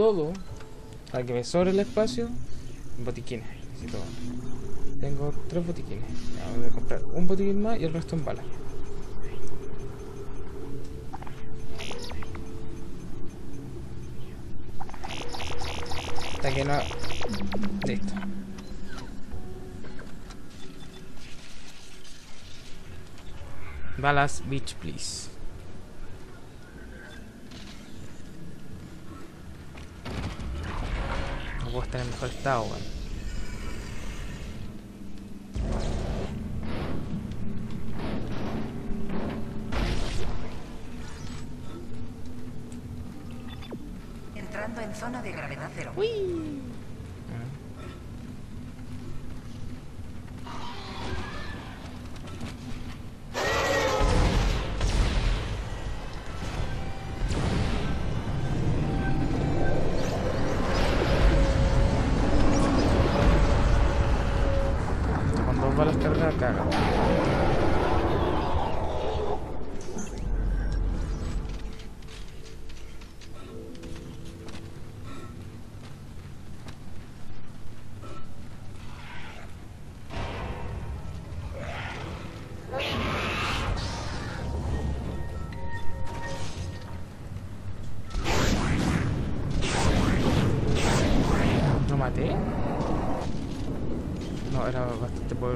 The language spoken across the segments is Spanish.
todo para que me sobre el espacio. Botiquines, necesito. Tengo tres botiquines. Voy a comprar un botiquín más y el resto en balas. Hasta que no. Listo. Balas Beach, please. En mejor estado, weón. Entrando en zona de gravedad cero. Con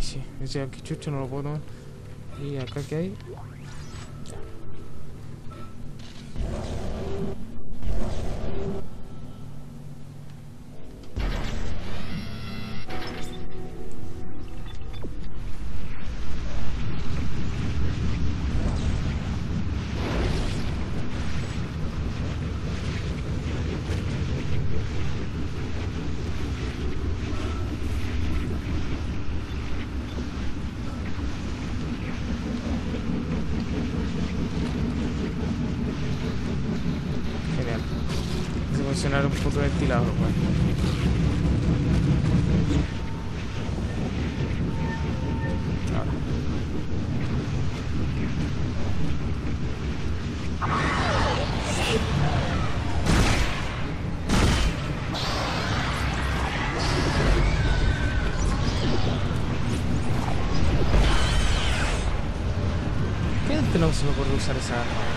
sí, ese aquí chucho no lo puedo. Y acá que hay. Funcionar un puto ventilador. Ahora. ¿Qué no se me ocurre usar esa arma?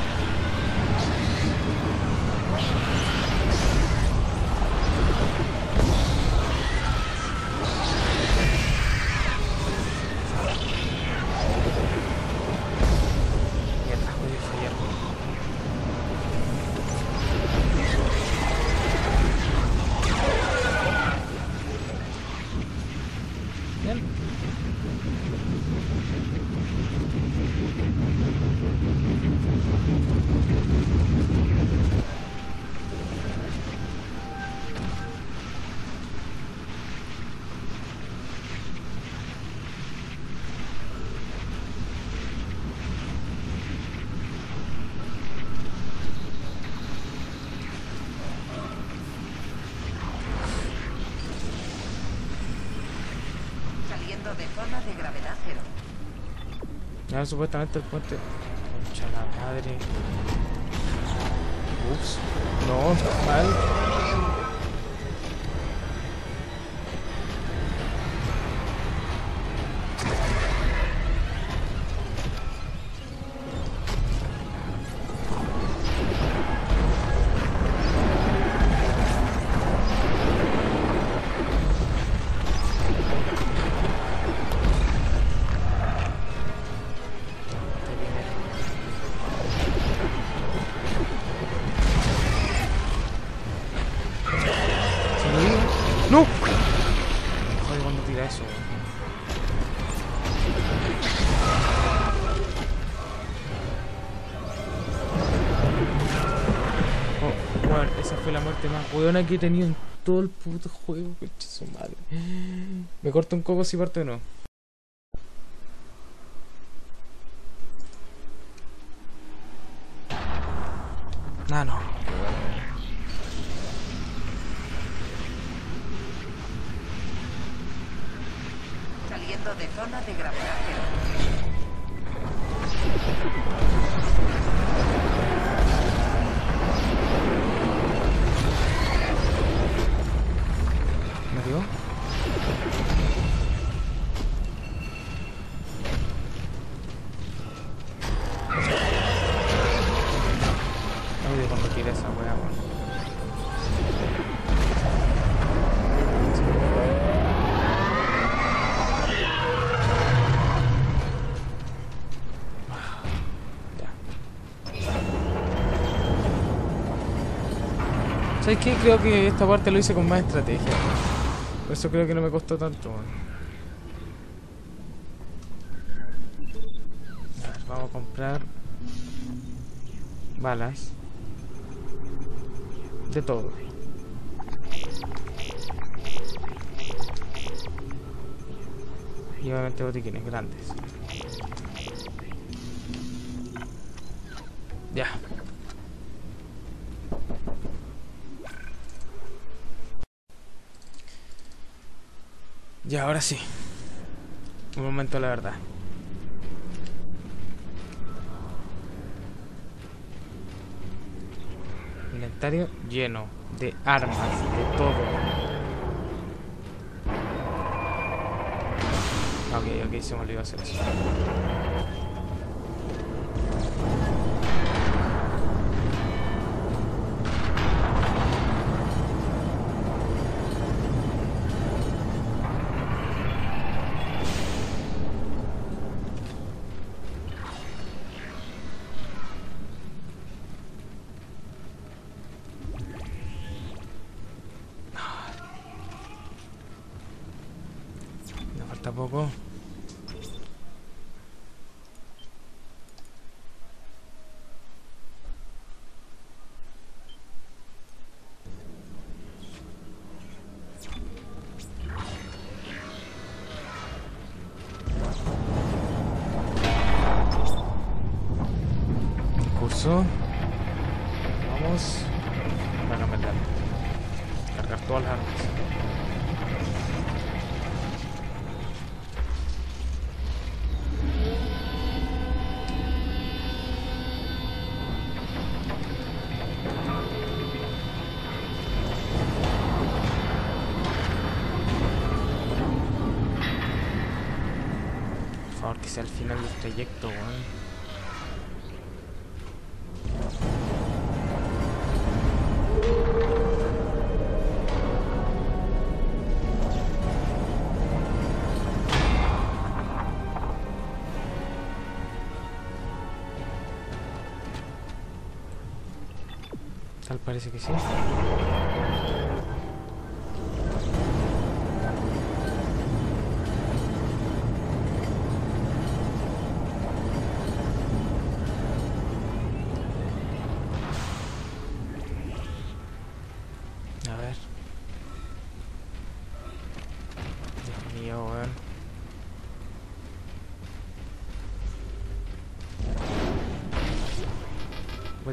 Saliendo de zona de gravedad cero. Ya supuestamente el puente. Concha la madre. Ups. No, mal. ¡No! Joder, cuando tira eso. Oh, bueno, esa fue la muerte más hueona que he tenido en todo el puto juego, coche su madre. Me corto un coco si parte o no. Ah, no. De ¿Sabes qué? Creo que esta parte lo hice con más estrategia. Por eso creo que no me costó tanto. vamos a comprar balas. De todo. Y obviamente botiquines grandes. Ya. Y ahora sí. Un momento la verdad. Inventario lleno de armas, de todo. Ok, ok, se me olvidó hacer eso. Que sea el final del trayecto, weón. Tal parece que sí.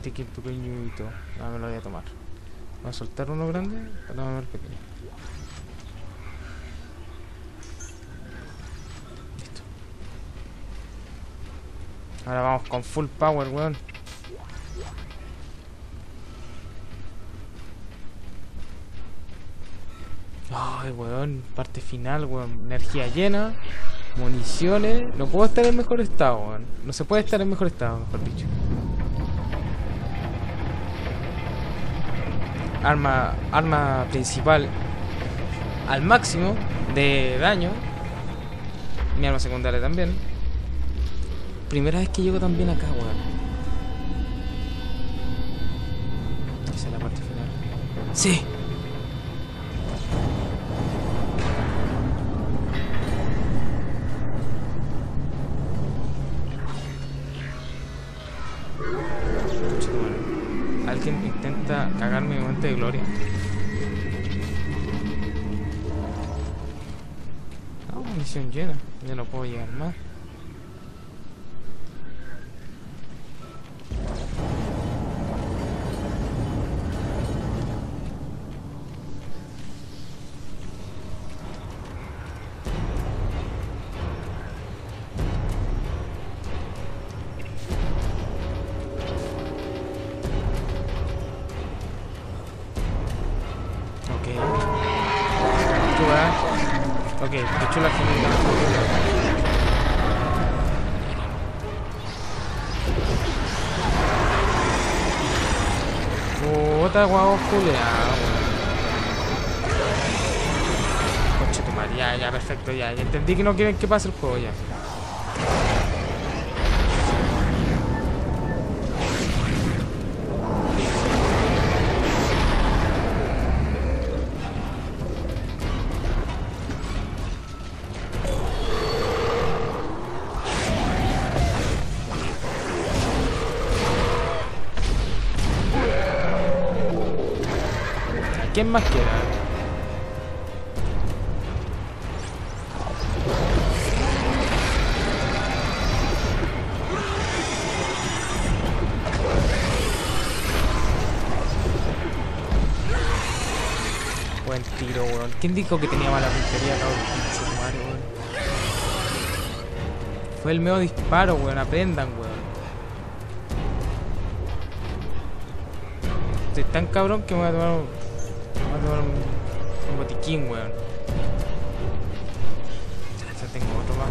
Botiquín pequeñito. Ah, me lo voy a tomar. Voy a soltar uno grande para tomar el pequeño. Listo. Ahora vamos con full power, weón. Ay, weón, parte final, weón. Energía llena, municiones. No puedo estar en mejor estado, weón. No se puede estar en mejor estado, mejor dicho. Arma, arma principal al máximo de daño. Mi arma secundaria también. Primera vez que llego también acá, weón. Esa es la parte final. Sí. Mi momento de gloria. No, misión llena. Ya no puedo llegar más. Puta guau culeado. Conche tu ya, perfecto, ya entendí que no quieren que pase el juego ya. ¿Quién más quiera? Buen tiro, weón. ¿Quién dijo que tenía mala puntería, weón. Fue el medio disparo, weón. Aprendan, weón. Estoy tan cabrón que me voy a tomar un, botiquín, weón. Ya tengo otro más.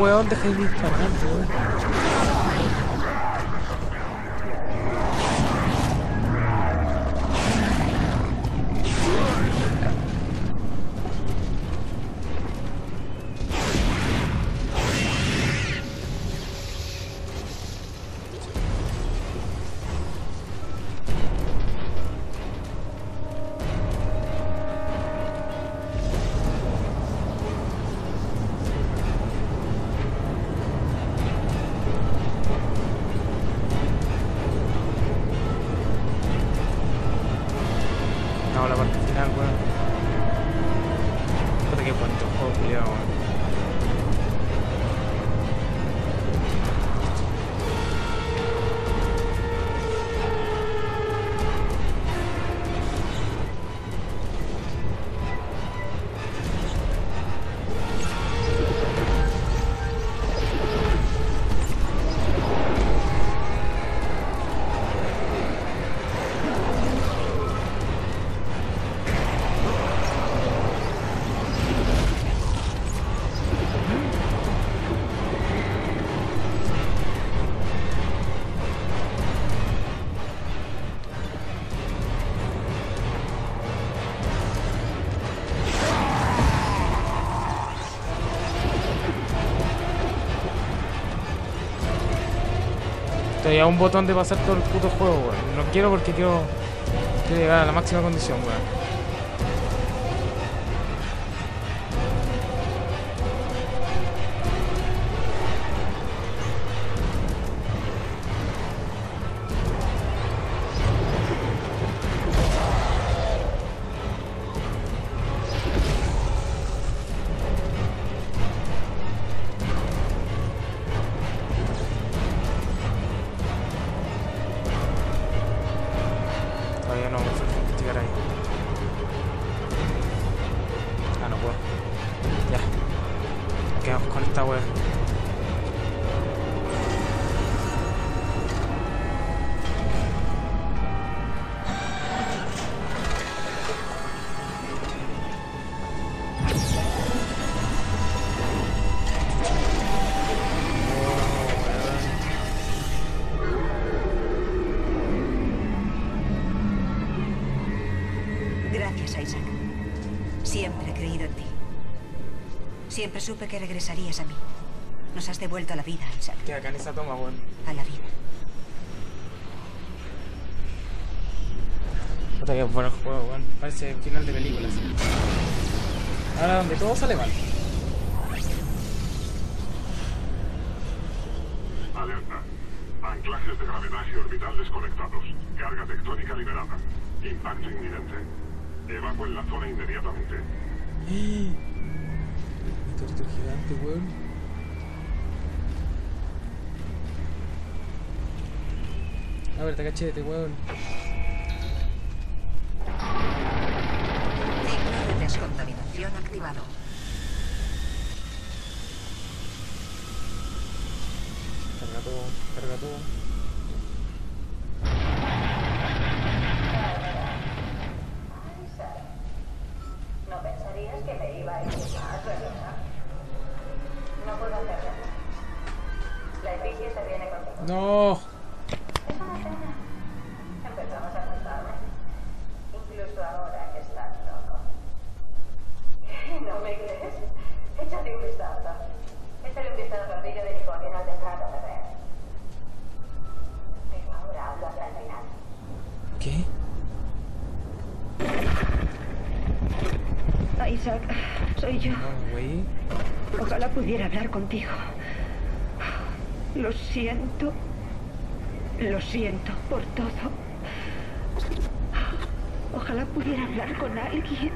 Weón, deja de disparar, weón. A un botón de pasar todo el puto juego, weón. No quiero porque quiero, quiero llegar a la máxima condición, weón. Siempre supe que regresarías a mí. Nos has devuelto a la vida, Isaac. Qué acá en esa toma, weón. A la vida. Puta que bueno el juego, weón. Parece final de película, así. Ahora donde todo sale mal. Alerta. Anclajes de gravedad y orbital desconectados. Carga tectónica liberada. Impacto inminente. Evacuen la zona inmediatamente. Gigante, weón. A ver, te cachete, weón. Signo de descontaminación activado. Carga todo, carga todo. No. Es una pena. Empezamos a juntarme. Incluso ahora que estás loco. ¿No me crees? Échale un vistazo. Échale un vistazo al vídeo de Nicole y no has dejado de ver. Pero ahora hablo hasta el final. ¿Qué? Isaac, soy yo. Ojalá pudiera hablar contigo. Lo siento. Lo siento por todo. Ojalá pudiera hablar con alguien.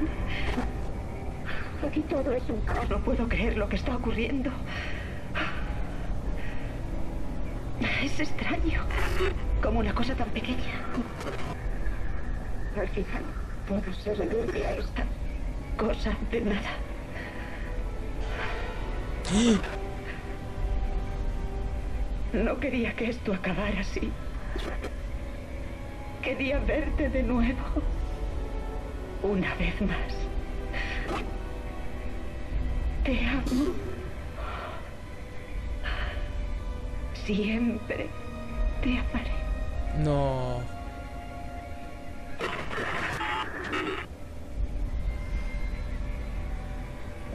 Aquí todo es un caos. No puedo creer lo que está ocurriendo. Es extraño. Como una cosa tan pequeña. Al final, todo se reduce a esta cosa de nada. No quería que esto acabara así. Quería verte de nuevo. Una vez más. Te amo. Siempre te amaré. No.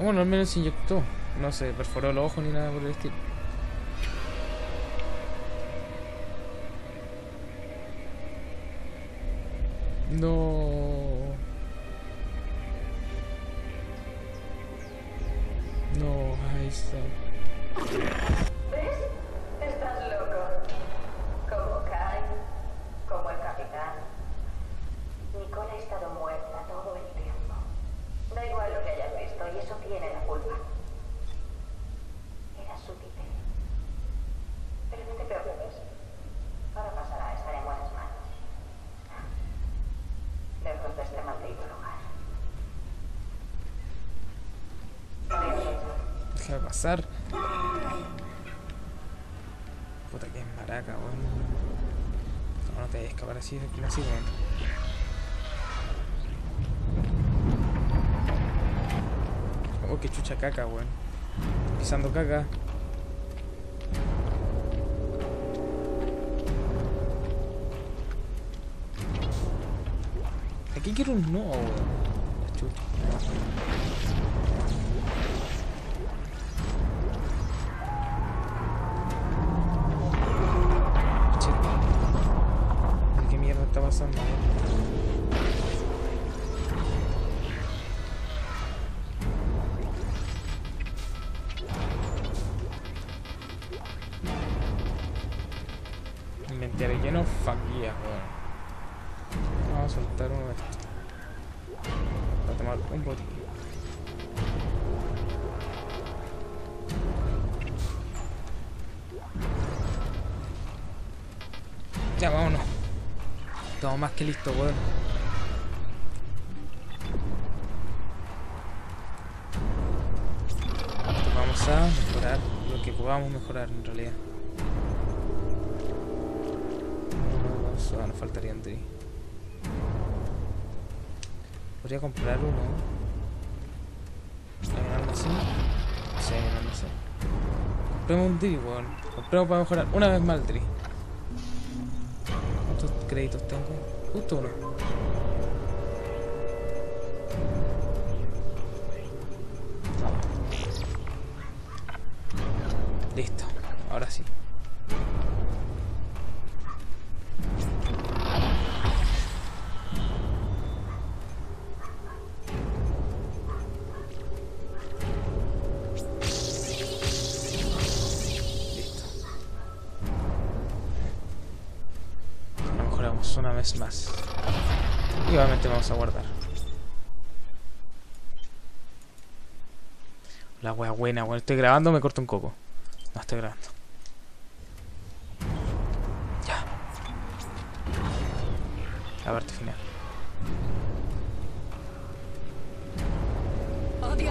Bueno, al menos inyectó. No se perforó los ojos ni nada por el estilo. No. Pasar. Puta que es maraca, weón. No, no te vayas a escapar así de clásico, weón. Oh, qué chucha caca, weón. Pisando caca. Aquí quiero un no, weón. Chucha. Estamos más que listos, weón. Vamos a mejorar lo que podamos mejorar en realidad. Uno, dos, ah, nos faltarían tres. Podría comprar uno. ¿Hay un almacén? Sí, un almacén. Compremos un Dri, weón. Compremos para mejorar una vez más el Dri. ¿Cuántos créditos tengo? Justo uno. Listo. Vez más. Y obviamente vamos a guardar. La wea buena, weón. Estoy grabando, me corto un coco. No estoy grabando. Ya. La parte final.